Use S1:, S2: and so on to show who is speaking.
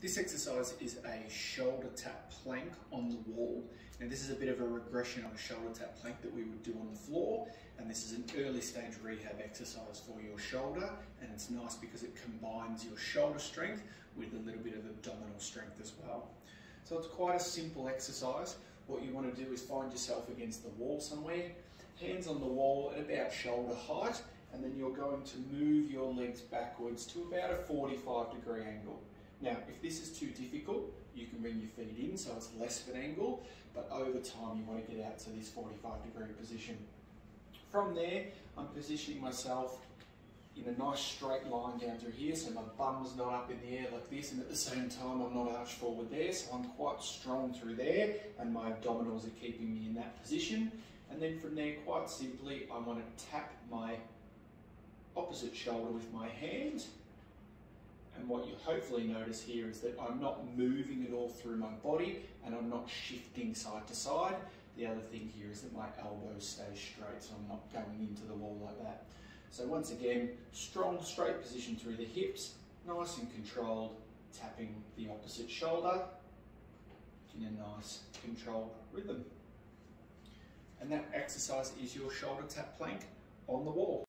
S1: This exercise is a shoulder tap plank on the wall. Now this is a bit of a regression of a shoulder tap plank that we would do on the floor and this is an early stage rehab exercise for your shoulder and it's nice because it combines your shoulder strength with a little bit of abdominal strength as well. So it's quite a simple exercise. What you want to do is find yourself against the wall somewhere, hands on the wall at about shoulder height and then you're going to move your legs backwards to about a 45 degree angle. Now, if this is too difficult, you can bring your feet in so it's less of an angle, but over time you want to get out to this 45 degree position. From there, I'm positioning myself in a nice straight line down through here, so my bum's not up in the air like this, and at the same time I'm not arched forward there, so I'm quite strong through there, and my abdominals are keeping me in that position. And then from there, quite simply, I want to tap my opposite shoulder with my hand, and what you hopefully notice here is that I'm not moving it all through my body and I'm not shifting side to side. The other thing here is that my elbows stay straight so I'm not going into the wall like that. So once again, strong straight position through the hips, nice and controlled, tapping the opposite shoulder in a nice controlled rhythm. And that exercise is your shoulder tap plank on the wall.